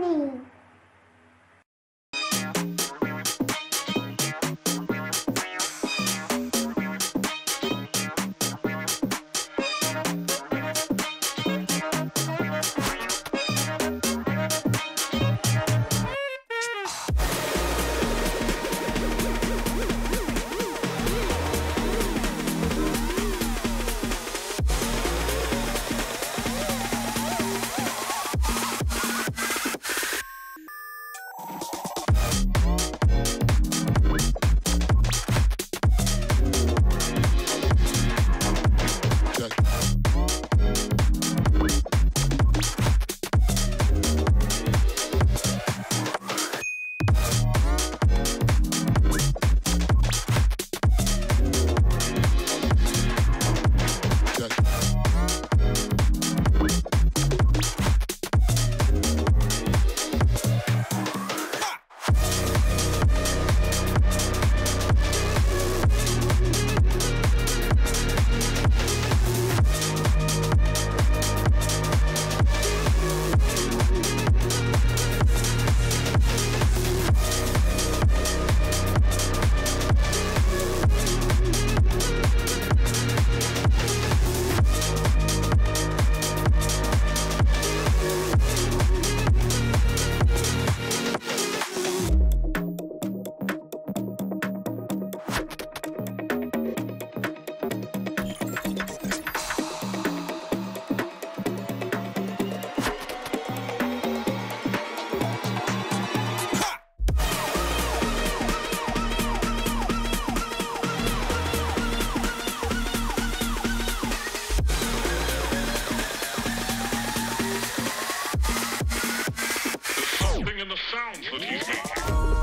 Money. In the sounds that he's making.